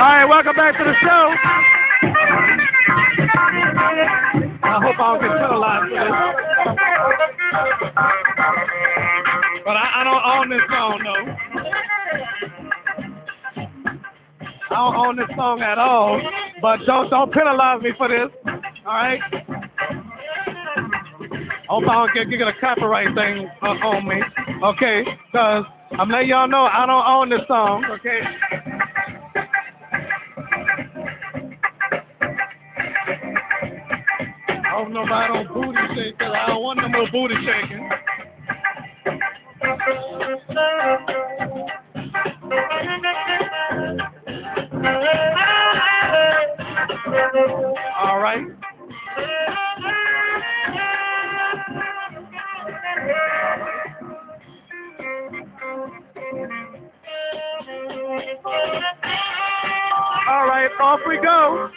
right, welcome back to the show. I hope I don't get penalized for this. But I, I don't own this song, though. I don't own this song at all. But don't don't penalize me for this. All right. I hope I don't get, get a copyright thing uh, on me. Okay, cause I'm letting y'all know I don't own this song. Okay. Hope nobody don't booty shake 'cause I don't want no more booty shaking. All right. All right, off we go.